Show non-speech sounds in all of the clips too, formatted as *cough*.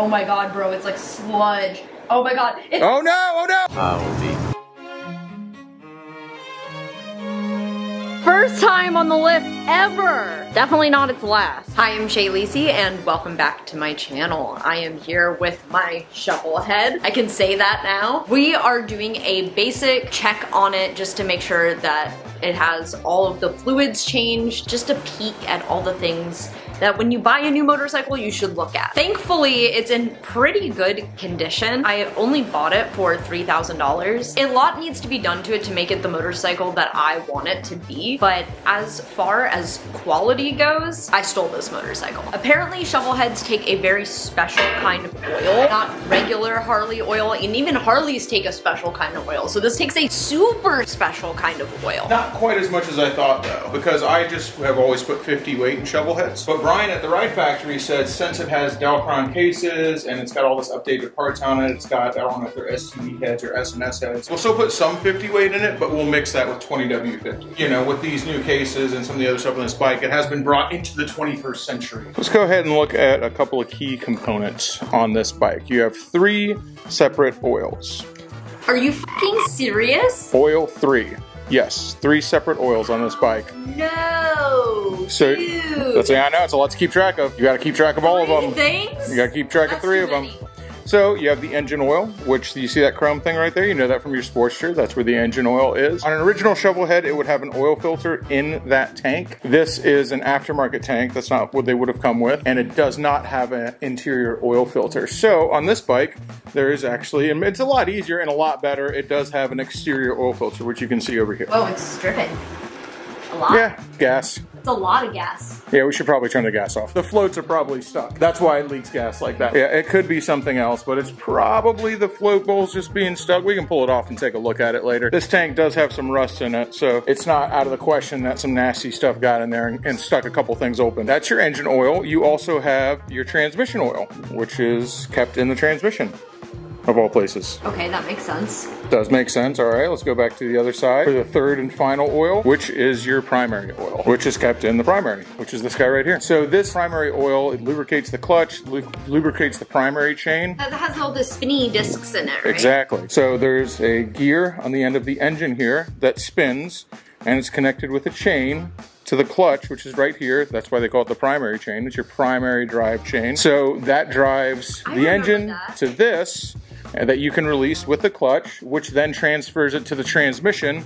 Oh my god, bro, it's like sludge. Oh my god, it's- Oh no, oh no! Howdy. First time on the lift ever. Definitely not its last. Hi, I'm Cheyleesi and welcome back to my channel. I am here with my shovelhead. I can say that now. We are doing a basic check on it just to make sure that it has all of the fluids changed, just a peek at all the things that when you buy a new motorcycle, you should look at. Thankfully, it's in pretty good condition. I only bought it for $3,000. A lot needs to be done to it to make it the motorcycle that I want it to be, but as far as quality goes, I stole this motorcycle. Apparently, shovelheads take a very special kind of oil, not regular Harley oil, and even Harleys take a special kind of oil. So this takes a super special kind of oil. Not quite as much as I thought though, because I just have always put 50 weight in shovelheads. But Brian at the Ride Factory said since it has Delkron cases and it's got all this updated parts on it, it's got, I don't know if they're STD heads or S&S heads. We'll still put some 50 weight in it, but we'll mix that with 20W50. You know, with these new cases and some of the other stuff on this bike, it has been brought into the 21st century. Let's go ahead and look at a couple of key components on this bike. You have three separate oils. Are you fucking serious? Oil three. Yes, three separate oils on this bike. No. So dude. that's I know it's a lot to keep track of. You got to keep track of all of them. Things? You got to keep track of three of them. So you have the engine oil, which you see that chrome thing right there. You know that from your Sportster. That's where the engine oil is. On an original shovelhead, it would have an oil filter in that tank. This is an aftermarket tank. That's not what they would have come with, and it does not have an interior oil filter. So on this bike, there is actually, and it's a lot easier and a lot better. It does have an exterior oil filter, which you can see over here. Oh, it's dripping. A lot. Yeah, gas. It's a lot of gas. Yeah, we should probably turn the gas off. The floats are probably stuck. That's why it leaks gas like that. Yeah, it could be something else, but it's probably the float bowls just being stuck. We can pull it off and take a look at it later. This tank does have some rust in it, so it's not out of the question that some nasty stuff got in there and, and stuck a couple things open. That's your engine oil. You also have your transmission oil, which is kept in the transmission of all places. Okay, that makes sense. Does make sense. All right, let's go back to the other side for the third and final oil, which is your primary oil, which is kept in the primary, which is this guy right here. So this primary oil, it lubricates the clutch, lu- lubricates the primary chain. That has all the spinny discs in it, right? Exactly. So there's a gear on the end of the engine here that spins and it's connected with a chain to the clutch, which is right here. That's why they call it the primary chain. It's your primary drive chain. So that drives I the engine that. to this that you can release with the clutch, which then transfers it to the transmission,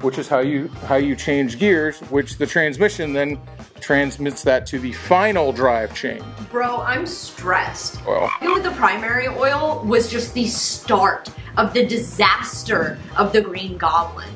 which is how you how you change gears, which the transmission then transmits that to the final drive chain. Bro, I'm stressed. Well, with the primary oil was just the start of the disaster of the Green Goblin.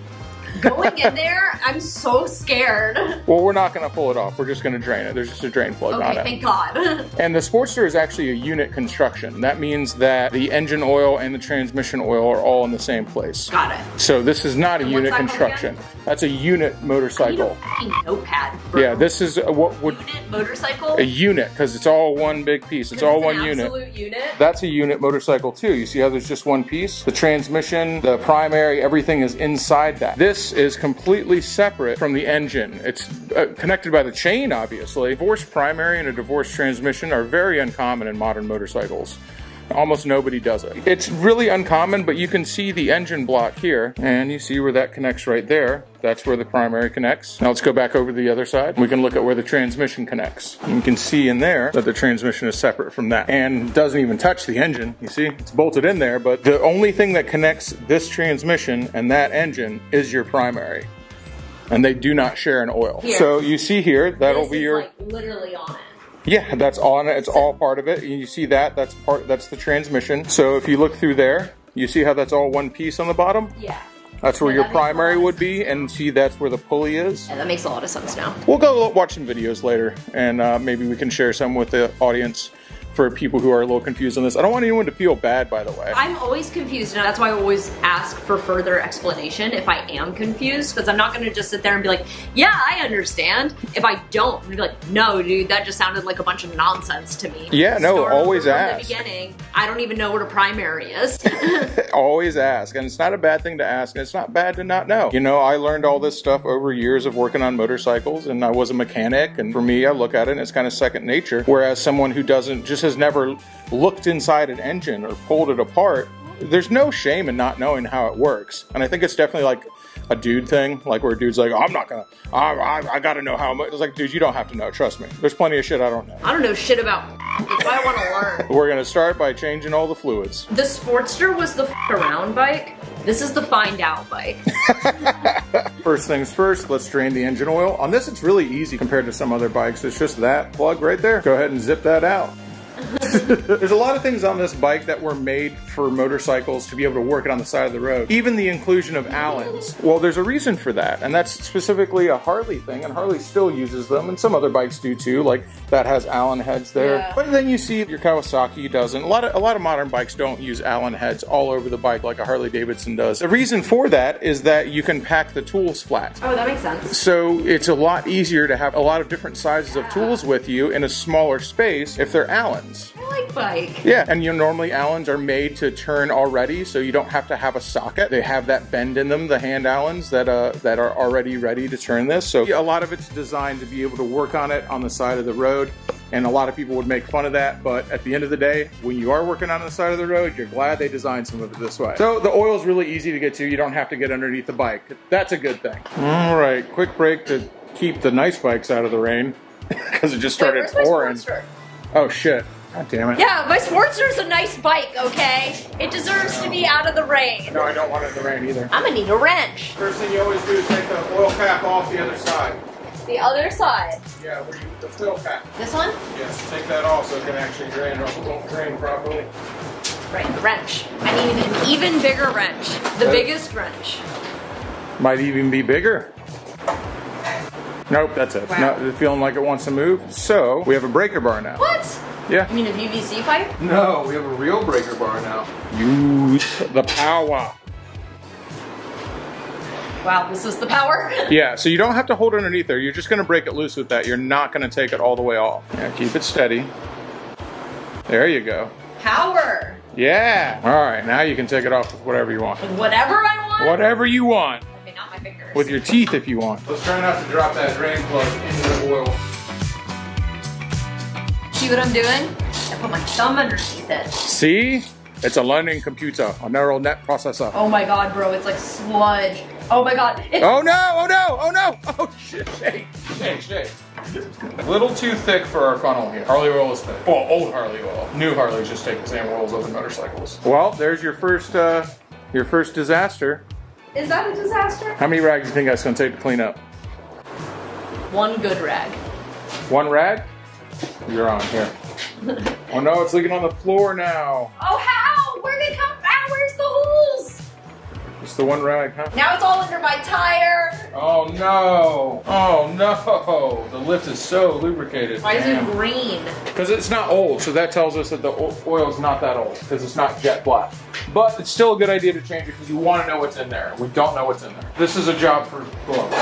Going in there, I'm so scared. well, we're not going to pull it off. We're just going to drain it. There's just a drain plug on it. Okay, thank God. *laughs* And the Sportster is actually a unit construction. That means that the engine oil and the transmission oil are all in the same place. Got it. So this is not a And unit construction. again? That's a unit I need a motorcycle. notepad. Bro. Yeah, this is a, what would unit motorcycle. a unit because it's all one big piece. It's all an one unit. Unit. That's a unit motorcycle too. You see how there's just one piece? The transmission, the primary, everything is inside that. This is completely separate from the engine. It's uh, connected by the chain, obviously. Divorced primary and a divorced transmission are very uncommon in modern motorcycles. Almost nobody does it. It's really uncommon, but you can see the engine block here, and you see where that connects right there. That's where the primary connects. Now let's go back over to the other side. We can look at where the transmission connects. And you can see in there that the transmission is separate from that and doesn't even touch the engine. You see, it's bolted in there, but the only thing that connects this transmission and that engine is your primary. And they do not share an oil. Here. So you see here, that'll this be your like literally on it. Yeah, that's on it. It's all part of it. You see that? That's part. That's the transmission. So if you look through there, you see how that's all one piece on the bottom. Yeah. That's where Yeah, your that makes a lot primary would be, and see that's where the pulley is. Yeah, that makes a lot of sense now. We'll go watch some videos later, and uh, maybe we can share some with the audience for people who are a little confused on this. I don't want anyone to feel bad, by the way. I'm always confused, and that's why I always ask for further explanation if I am confused, because I'm not gonna just sit there and be like, yeah, I understand. If I don't, I'm gonna be like, no, dude, that just sounded like a bunch of nonsense to me. Yeah, no, Start always from ask. the beginning. I don't even know what a primary is. *laughs* *laughs* Always ask, and it's not a bad thing to ask, and it's not bad to not know. You know, I learned all this stuff over years of working on motorcycles, and I was a mechanic, and for me, I look at it and it's kind of second nature. Whereas someone who doesn't just has never looked inside an engine or pulled it apart, there's no shame in not knowing how it works. And I think it's definitely like a dude thing, like where a dude's like, oh, I'm not gonna, I, I, I gotta know how much. It's like, dude, you don't have to know. Trust me. There's plenty of shit I don't know. I don't know shit about if I want to learn. We're gonna start by changing all the fluids. The Sportster was the f around bike. This is the find out bike. *laughs* *laughs* First things first, let's drain the engine oil. On this, it's really easy compared to some other bikes. It's just that plug right there. Go ahead and zip that out. *laughs* There's a lot of things on this bike that were made for motorcycles to be able to work it on the side of the road. Even the inclusion of Allens. Well, there's a reason for that, and that's specifically a Harley thing, and Harley still uses them, and some other bikes do too, like that has Allen heads there. Yeah. But then you see your Kawasaki doesn't. A lot of a lot of modern bikes don't use Allen heads all over the bike like a Harley Davidson does. The reason for that is that you can pack the tools flat. Oh, that makes sense. So it's a lot easier to have a lot of different sizes of tools with you in a smaller space if they're Allens. I like bike. Yeah, and you know, normally Allens are made to turn already, so you don't have to have a socket. They have that bend in them, the hand Allens that uh, that are already ready to turn this. So a lot of it's designed to be able to work on it on the side of the road. And a lot of people would make fun of that, but at the end of the day, when you are working on the side of the road, you're glad they designed some of it this way. So the oil is really easy to get to. You don't have to get underneath the bike. That's a good thing. All right, quick break to keep the nice bikes out of the rain *laughs* because it just started pouring. Oh shit! God damn it! Yeah, my Sportster's a nice bike, okay? It deserves to be out of the rain. No, I don't want it in the rain either. I'm gonna need a wrench. First thing you always do is take the oil cap off the other side. The other side. Yeah, where you, the fill cap. This one? Yes, take that off so it can actually drain, or else it won't drain properly. Right, the wrench. I need an even bigger wrench. The Okay. biggest wrench. Might even be bigger. Nope, that's it. Wow. Not feeling like it wants to move. So we have a breaker bar now. What? Yeah. You mean a PVC pipe? No, we have a real breaker bar now. Use the power. Wow, this is the power. *laughs* Yeah, so you don't have to hold it underneath there. You're just gonna break it loose with that. You're not gonna take it all the way off. Yeah, keep it steady. There you go. Power. Yeah. All right, now you can take it off with whatever you want. With whatever I want. Whatever you want. Okay, not my fingers. With your teeth if you want. Let's try not to drop that drain plug into the oil. See what I'm doing? I put my thumb underneath it. See? It's a learning computer, a neural net processor. Oh my god, bro, it's like sludge. Oh my god, it's Oh no, oh no, oh no! *laughs* Oh shit, shake, shake, shake. A little too thick for our funnel here. Harley oil is thick. Well, old Harley oil. New Harleys just take the same oils over motorcycles. Well, there's your first, uh, your first disaster. Is that a disaster? How many rags do you think that's gonna take to clean up? One good rag. One rag? You're on here. oh no, it's leaking on the floor now. Oh how? Where did it come from? Where's the holes? It's the one rag, huh? Now it's all under my tire. Oh no! Oh no! The lift is so lubricated. Why is it green? Because it's not old, so that tells us that the oil is not that old because it's not jet black. But it's still a good idea to change it because you want to know what's in there. We don't know what's in there. This is a job for gloves.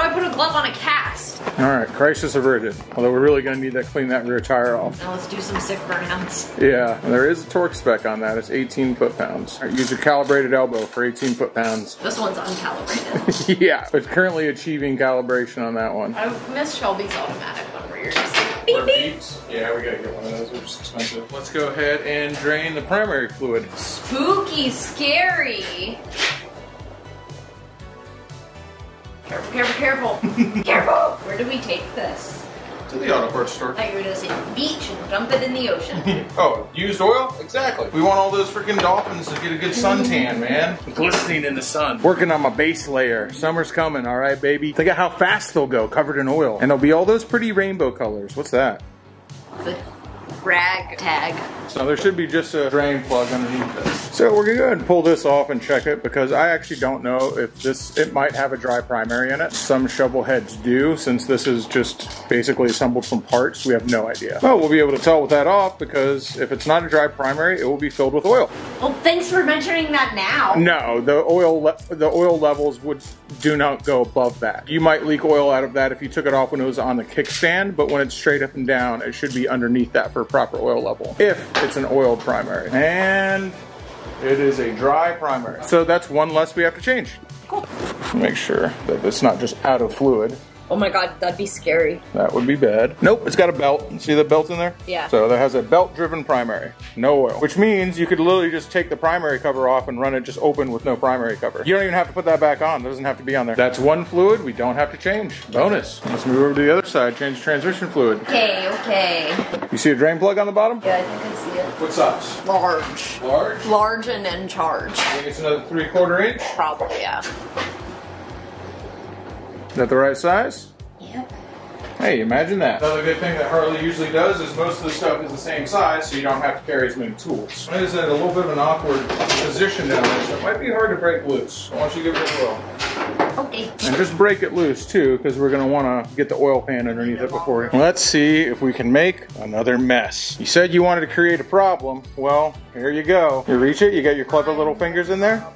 How do I put a glove on a cast? All right, crisis averted. Although we're really going to need to clean that rear tire off. Now let's do some sick burnouts. Yeah, there is a torque spec on that. It's 18 foot pounds. All right, use your calibrated elbow for 18 foot pounds. This one's uncalibrated. *laughs* yeah, but currently achieving calibration on that one. I miss Shelby's automatic one where you're just like, beep beep. Yeah, we gotta get one of those. They're just expensive. Let's go ahead and drain the primary fluid. Spooky, scary. Careful, careful, careful. *laughs* careful! Where do we take this? To the auto parts store. I thought you were gonna say beach and dump it in the ocean. *laughs* Oh, used oil? Exactly. We want all those freaking dolphins to get a good suntan, man. Glistening in the sun. Working on my base layer. Summer's coming, all right, baby. Think of how fast they'll go, covered in oil. And there'll be all those pretty rainbow colors. What's that? the rag tag. So there should be just a drain plug underneath this. So we're gonna go ahead and pull this off and check it because I actually don't know if this, it might have a dry primary in it. Some shovelheads do, since this is just basically assembled from parts, we have no idea. But we'll be able to tell with that off because if it's not a dry primary, it will be filled with oil. Well, thanks for mentioning that now. No, the oil le- the oil levels would do not go above that. You might leak oil out of that if you took it off when it was on the kickstand, but when it's straight up and down, it should be underneath that for a proper oil level. If it's an oil primary. And it is a dry primary. So that's one less we have to change. Cool. Make sure that it's not just out of fluid. Oh my god, that'd be scary. That would be bad. Nope, it's got a belt. See the belt in there? Yeah. So that has a belt-driven primary, no oil. Which means you could literally just take the primary cover off and run it just open with no primary cover. You don't even have to put that back on. It doesn't have to be on there. That's one fluid we don't have to change. Bonus. Let's move over to the other side, change the transmission fluid. Okay, okay. You see a drain plug on the bottom? Yeah, I think I see it. What size? Large. Large? Large and in charge. I think it's another three-quarter inch. Probably, yeah. That the right size? Yep. Hey, imagine that. Another good thing that Harley usually does is most of the stuff is the same size, so you don't have to carry as many tools. It is in a little bit of an awkward position down there, so it might be hard to break loose. I want you to give it a whirl. Okay. And just break it loose too, because we're gonna wanna get the oil pan underneath it before. You. Let's see if we can make another mess. You said you wanted to create a problem. Well, here you go. You reach it, you got your clever little fingers in there?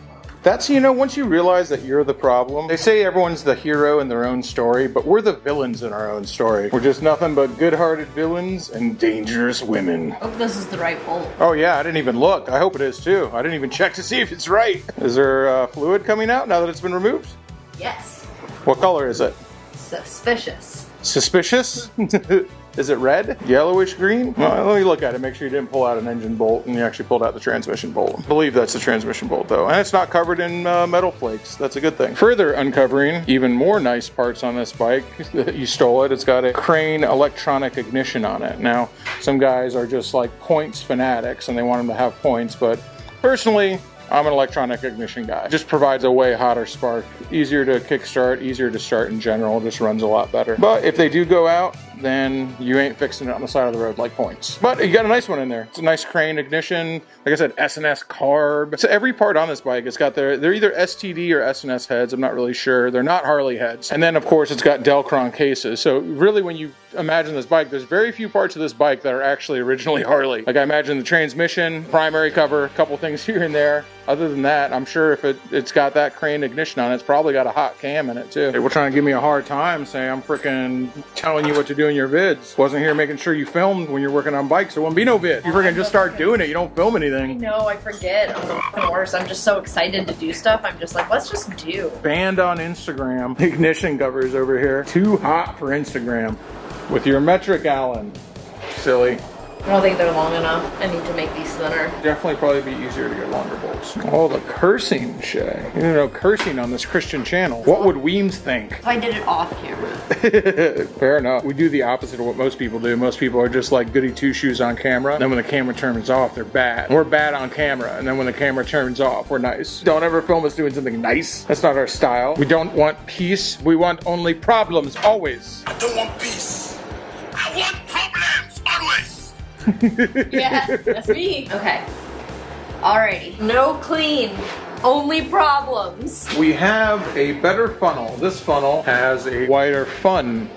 That's, you know, once you realize that you're the problem, they say everyone's the hero in their own story, but we're the villains in our own story. We're just nothing but good hearted villains and dangerous women. Hope this is the right bolt. Oh, yeah, I didn't even look. I hope it is too. I didn't even check to see if it's right. Is there uh, fluid coming out now that it's been removed? Yes. What color is it? Suspicious. Suspicious? *laughs* Is it red? Yellowish green? Well, let me look at it, make sure you didn't pull out an engine bolt and you actually pulled out the transmission bolt. I believe that's the transmission bolt though. And it's not covered in uh, metal flakes. That's a good thing. Further uncovering even more nice parts on this bike. *laughs* you stole it. It's got a Crane electronic ignition on it. Now, some guys are just like points fanatics and they want them to have points, but personally, I'm an electronic ignition guy. Just provides a way hotter spark. Easier to kickstart, easier to start in general, just runs a lot better. But if they do go out, then you ain't fixing it on the side of the road like points. But you got a nice one in there. It's a nice Crane ignition. Like I said, S&S carb. So every part on this bike, it's got their, they're either STD or S&S heads. I'm not really sure. They're not Harley heads. And then of course it's got Delkron cases. So really when you imagine this bike, there's very few parts of this bike that are actually originally *laughs* Harley. Like I imagine the transmission, primary cover, a couple things *laughs* here and there. Other than that, I'm sure if it, it's got that Crane ignition on it, it's probably got a hot cam in it too. They were trying to give me a hard time saying I'm freaking telling you what to do in your vids. Wasn't here making sure you filmed when you're working on bikes. There wouldn't be no vid. You freaking just start doing it. You don't film anything. No, I forget. I'm the worst. I'm just so excited to do stuff. I'm just like, let's just do. Banned on Instagram. *laughs* Ignition covers over here. Too hot for Instagram. With your metric Allen. Silly. I don't think they're long enough. I need to make these thinner. Definitely probably be easier to get longer bolts. All the cursing, Shay. You know, cursing on this Christian channel. What would Weems think? If I did it off camera. *laughs* Fair enough. We do the opposite of what most people do. Most people are just like goody two shoes on camera. Then when the camera turns off, they're bad. We're bad on camera. And then when the camera turns off, we're nice. Don't ever film us doing something nice. That's not our style. We don't want peace. We want only problems, always. I don't want peace. I want problems always. yeah, that's me. Okay. Alrighty. No clean. Only problems. We have a better funnel. This funnel has a wider fun.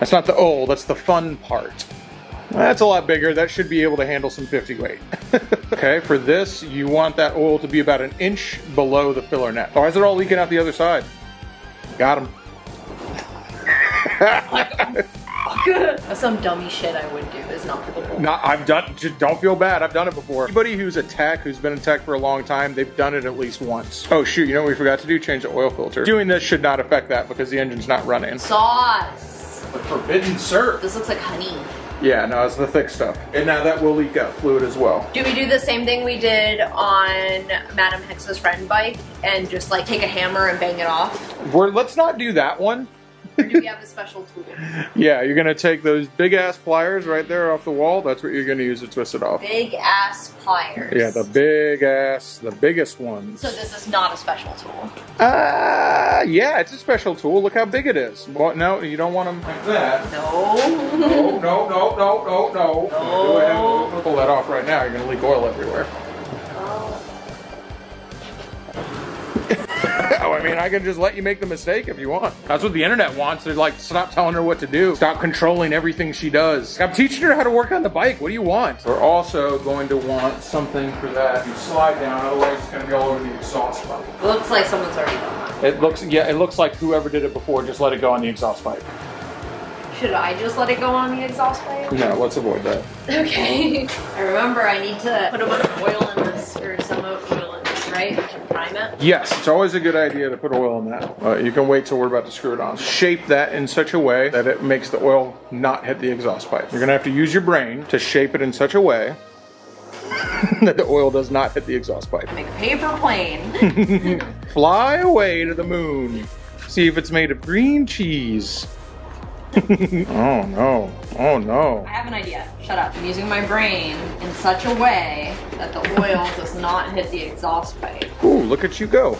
That's not the old, that's the fun part. That's a lot bigger. That should be able to handle some 50 weight. *laughs* okay, for this, you want that oil to be about an inch below the filler net. Why is it all leaking out the other side? Got him. *laughs* That's some dummy shit I would do is not for the bolt. No, I've done. Just don't feel bad. I've done it before. Anybody who's a tech, who's been in tech for a long time, they've done it at least once. Oh shoot! You know what we forgot to do? Change the oil filter. Doing this should not affect that because the engine's not running. Sauce. The forbidden syrup. This looks like honey. Yeah, no, it's the thick stuff. And now that will leak out fluid as well. Do we do the same thing we did on Madam Hex's friend bike and just like take a hammer and bang it off? We're let's not do that one. Or do we have a special tool? *laughs* Yeah, you're gonna take those big ass pliers right there off the wall. That's what you're gonna use to twist it off. Big ass pliers. Yeah, the big ass, the biggest ones. So this is not a special tool. Uh, yeah, it's a special tool. Look how big it is. Well, no, you don't want them like that. No. No, no, no, no, no, no. Go ahead and pull that off right now. You're gonna leak oil everywhere. *laughs* Oh, I mean, I can just let you make the mistake if you want. That's what the internet wants. They're like, stop telling her what to do. Stop controlling everything she does. I'm teaching her how to work on the bike. What do you want? We're also going to want something for that. You slide down, otherwise it's gonna be all over the exhaust pipe. Looks like someone's already done that. It looks, yeah, it looks like whoever did it before just let it go on the exhaust pipe. Should I just let it go on the exhaust pipe? No, let's avoid that. Okay. *laughs* I remember I need to put a bunch of oil in this, or some oil right? Prime it. Yes, it's always a good idea to put oil in that. Uh, you can wait till we're about to screw it on. Shape that in such a way that it makes the oil not hit the exhaust pipe. You're gonna have to use your brain to shape it in such a way *laughs* that the oil does not hit the exhaust pipe. Make a paper plane. *laughs* Fly away to the moon. See if it's made of green cheese. *laughs* oh no. Oh no. I have an idea. Shut up. I'm using my brain in such a way that the oil does not hit the exhaust pipe. Ooh, look at you go.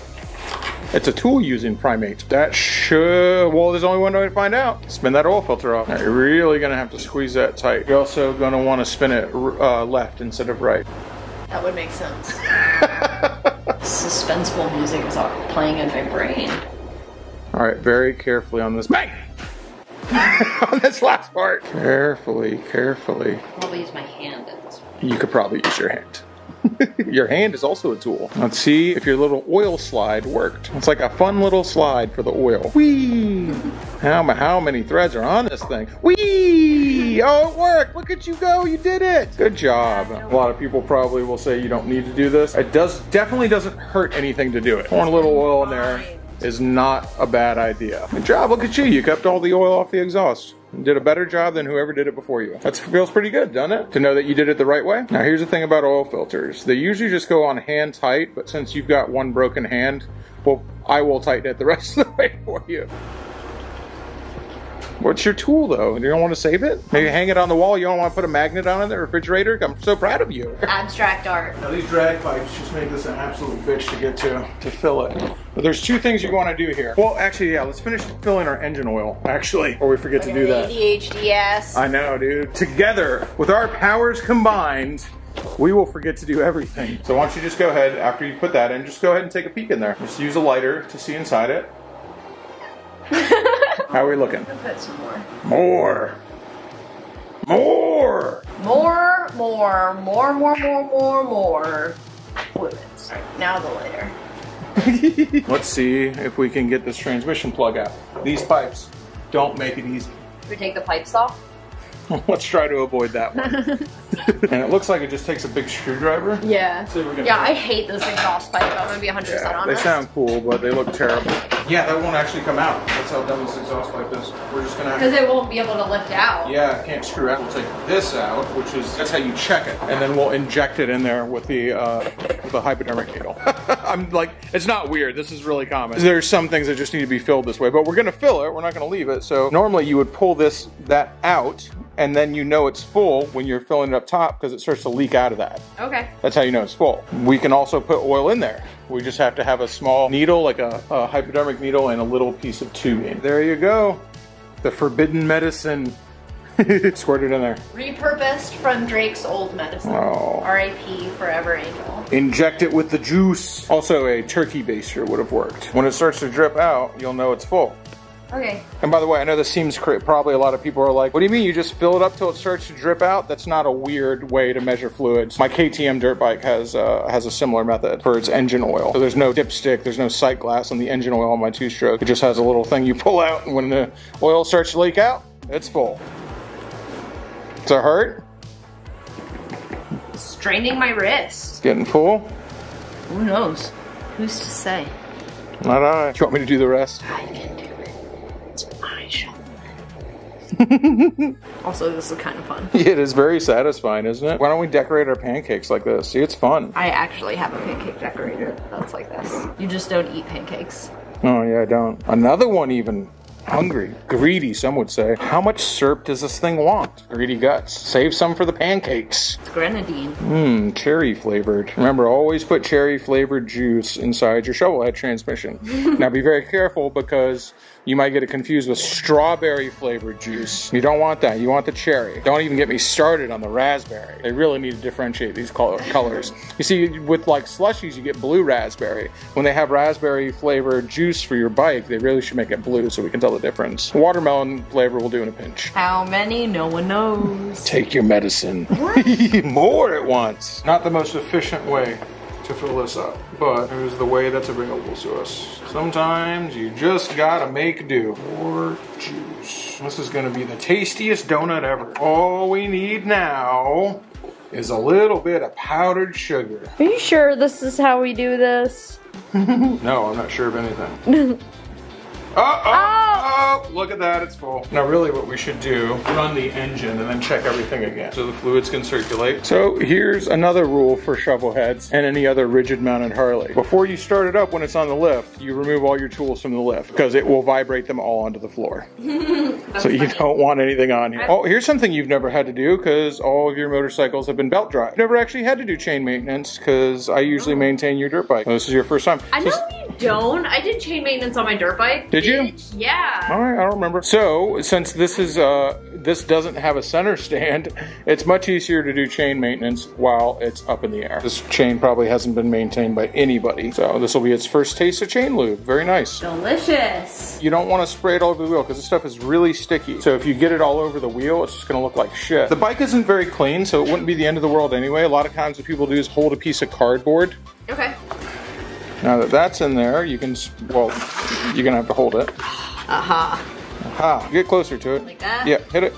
It's a tool using primate. That should, well, there's only one way to find out. Spin that oil filter off. Now, you're really gonna have to squeeze that tight. You're also gonna wanna spin it uh, left instead of right. That would make sense. *laughs* Suspenseful music is all playing in my brain. All right, very carefully on this. Bang! *laughs* on this last part. Carefully, carefully. I'll use my hand at this point. You could probably use your hand. *laughs* your hand is also a tool. Let's see if your little oil slide worked. It's like a fun little slide for the oil. Whee! How, how many threads are on this thing? Whee! Oh, it worked! Look at you go! You did it! Good job. A lot of people probably will say you don't need to do this. It does definitely doesn't hurt anything to do it. Pour a little oil in there is not a bad idea. Good job, look at you. You kept all the oil off the exhaust. Did a better job than whoever did it before you. That feels pretty good, doesn't it? To know that you did it the right way. Now here's the thing about oil filters. They usually just go on hand tight, but since you've got one broken hand, well, I will tighten it the *laughs* rest of the way for you. What's your tool though? You don't want to save it? Maybe hang it on the wall. You don't want to put a magnet on it in the refrigerator? I'm so proud of you. Abstract art. Now these drag pipes just make this an absolute bitch to get to, to fill it. But there's two things you want to do here. Well, actually, yeah, let's finish filling our engine oil, actually, or we forget to do that. ADHD ass. I know, dude. Together, with our powers combined, we will forget to do everything. So why don't you just go ahead, after you put that in, just go ahead and take a peek in there. Just use a lighter to see inside it. *laughs* How are we looking? Put some more. More. More. More, more, more, more, more, more, more fluids. Now the lighter. *laughs* Let's see if we can get this transmission plug out. These pipes don't make it easy. Should we take the pipes off? *laughs* Let's try to avoid that one. *laughs* and it looks like it just takes a big screwdriver. Yeah. See if we can- Yeah, I hate this exhaust pipe. I'm gonna be 100% Yeah, they sound cool, but they look terrible. Yeah, that won't actually come out. That's how dumb this exhaust pipe is. We're just gonna Because it won't be able to lift out. Yeah, can't screw out. We'll take this out, which is that's how you check it, and then we'll inject it in there with the uh, with the hypodermic needle. *laughs* I'm like, it's not weird. This is really common. There's some things that just need to be filled this way, but we're gonna fill it. We're not gonna leave it. So normally you would pull this that out, and then you know it's full when you're filling it up top because it starts to leak out of that. Okay. That's how you know it's full. We can also put oil in there. We just have to have a small needle, like a, a hypodermic needle, and a little piece of tubing. There you go. The forbidden medicine. *laughs* Squirt it in there. Repurposed from Drake's old medicine. Oh. R.I.P. Forever Angel. Inject it with the juice. Also, a turkey baster would have worked. When it starts to drip out, you'll know it's full. Okay. And by the way, I know this seems probably a lot of people are like, what do you mean you just fill it up till it starts to drip out? That's not a weird way to measure fluids. My KTM dirt bike has uh, has a similar method for its engine oil. So there's no dipstick, there's no sight glass on the engine oil on my two stroke. It just has a little thing you pull out, and when the oil starts to leak out, it's full. Does it hurt? Straining my wrist. It's getting full? Who knows? Who's to say? Not I. Do you want me to do the rest? I can *laughs* also, this is kind of fun. *laughs* It is very satisfying, isn't it? Why don't we decorate our pancakes like this? See, it's fun. I actually have a pancake decorator that's like this. You just don't eat pancakes. Oh, yeah, I don't. Another one, even. Hungry. Greedy, some would say. How much syrup does this thing want? Greedy guts. Save some for the pancakes. It's grenadine. Mmm, cherry flavored. Remember, always put cherry flavored juice inside your shovelhead transmission. *laughs* now be very careful because you might get it confused with strawberry flavored juice. You don't want that. You want the cherry. Don't even get me started on the raspberry. They really need to differentiate these colors. You see, with like slushies, you get blue raspberry. When they have raspberry flavored juice for your bike, they really should make it blue so we can tell the difference. Watermelon flavor will do in a pinch. How many? No one knows. Take your medicine. *laughs* More at once. Not the most efficient way to fill this up, but it is the way that's available to us. Sometimes you just gotta make do. More juice. This is gonna be the tastiest donut ever. All we need now is a little bit of powdered sugar. Are you sure this is how we do this? *laughs* No, I'm not sure of anything. *laughs* Oh, oh, oh, look at that, it's full. Now really what we should do, run the engine and then check everything again so the fluids can circulate. So here's another rule for shovelheads and any other rigid mounted Harley. Before you start it up when it's on the lift, you remove all your tools from the lift because it will vibrate them all onto the floor. *laughs* so you don't want anything on here. Oh, here's something you've never had to do because all of your motorcycles have been belt drive. Never actually had to do chain maintenance because I usually oh. maintain your dirt bike. this is your first time. I So- know you don't. I did chain maintenance on my dirt bike. Did you? Yeah. All right, I don't remember. So, since this is uh, this doesn't have a center stand, *laughs* it's much easier to do chain maintenance while it's up in the air. This chain probably hasn't been maintained by anybody, so this will be its first taste of chain lube. Very nice. Delicious. You don't want to spray it all over the wheel because this stuff is really sticky. So if you get it all over the wheel, it's just going to look like shit. The bike isn't very clean, so it wouldn't be the end of the world anyway. A lot of times what people do is hold a piece of cardboard. Okay. Now that that's in there, you can, well, you're to have to hold it. Aha. Ah, get closer to it. Like that? Yeah, hit it.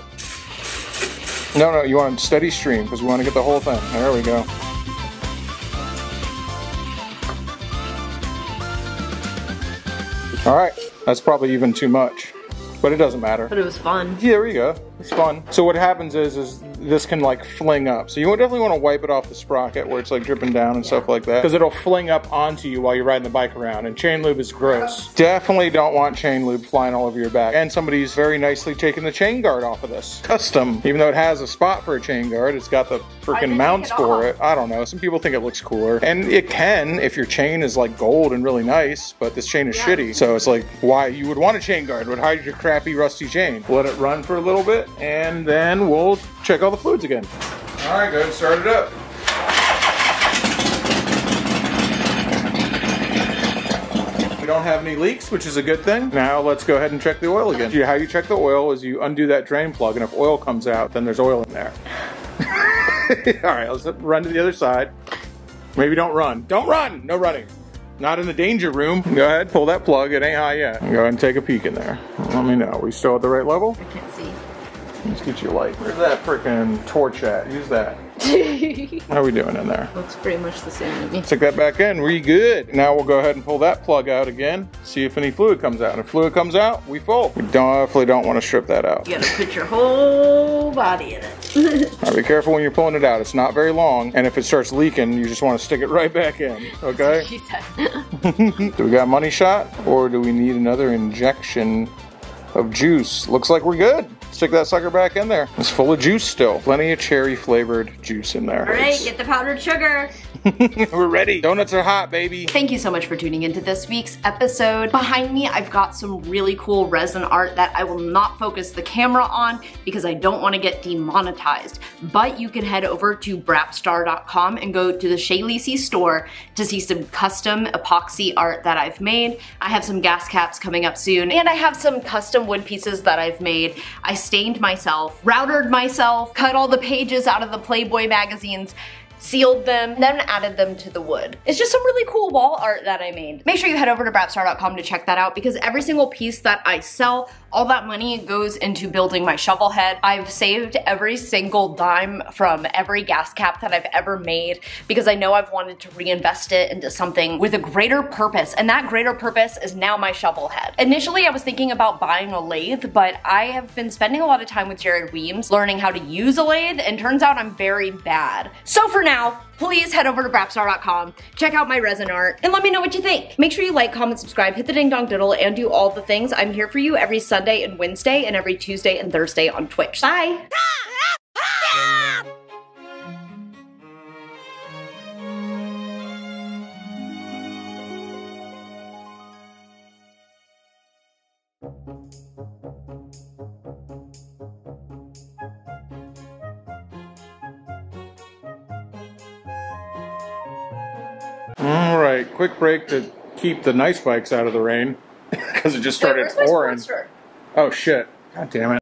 No, no, you want a steady stream because we want to get the whole thing. There we go. All right, that's probably even too much, but it doesn't matter. But it was fun. Yeah, there you go. It's fun. So what happens is, is this can like fling up. So you definitely want to wipe it off the sprocket where it's like dripping down and stuff like that, because it'll fling up onto you while you're riding the bike around. And chain lube is gross. Definitely don't want chain lube flying all over your back. And somebody's very nicely taken the chain guard off of this. Custom, even though it has a spot for a chain guard, it's got the freaking mounts it for it. I don't know. Some people think it looks cooler, and it can if your chain is like gold and really nice. But this chain is Yeah. shitty, so it's like why you would want a chain guard? Would hide your crappy rusty chain. Let it run for a little bit, and then we'll check all the fluids again. All right, go ahead and start it up. We don't have any leaks, which is a good thing. Now let's go ahead and check the oil again. How you check the oil is you undo that drain plug, and if oil comes out, then there's oil in there. *laughs* All right, let's run to the other side. Maybe don't run. Don't run! No running. Not in the danger room. Go ahead, pull that plug. It ain't high yet. Go ahead and take a peek in there. Let me know. We still at the right level? I can't see. Let's get you a light. Where's that freaking torch at? Use that. *laughs* How are we doing in there? Looks pretty much the same to me. Stick that back in. We good. Now we'll go ahead and pull that plug out again. See if any fluid comes out. If fluid comes out, we fold. We definitely don't want to strip that out. You gotta put your whole body in it. *laughs* Now be careful when you're pulling it out. It's not very long, and if it starts leaking, you just want to stick it right back in. Okay? *laughs* she said. do we got money shot, or do we need another injection of juice? Looks like we're good. Stick that sucker back in there. It's full of juice still. Plenty of cherry flavored juice in there. All right, get the powdered sugar. *laughs* we're ready. Donuts are hot, baby. Thank you so much for tuning into this week's episode. Behind me, I've got some really cool resin art that I will not focus the camera on because I don't want to get demonetized. But you can head over to brapstar.com and go to the Cheyleesi store to see some custom epoxy art that I've made. I have some gas caps coming up soon, and I have some custom wood pieces that I've made. I stained myself, routered myself, cut all the pages out of the Playboy magazines, sealed them, then added them to the wood. It's just some really cool wall art that I made. Make sure you head over to brapstar.com to check that out because every single piece that I sell, all that money goes into building my shovelhead. I've saved every single dime from every gas cap that I've ever made because I know I've wanted to reinvest it into something with a greater purpose, and that greater purpose is now my shovelhead. Initially, I was thinking about buying a lathe, but I have been spending a lot of time with Jared Weems learning how to use a lathe, and turns out I'm very bad. So for now, please head over to brapstar.com, check out my resin art, and let me know what you think. Make sure you like, comment, subscribe, hit the ding dong diddle, and do all the things. I'm here for you every Sunday and Wednesday, and every Tuesday and Thursday on Twitch. Bye! Quick break to keep the nice bikes out of the rain *laughs* because it just started pouring. Oh shit! God damn it!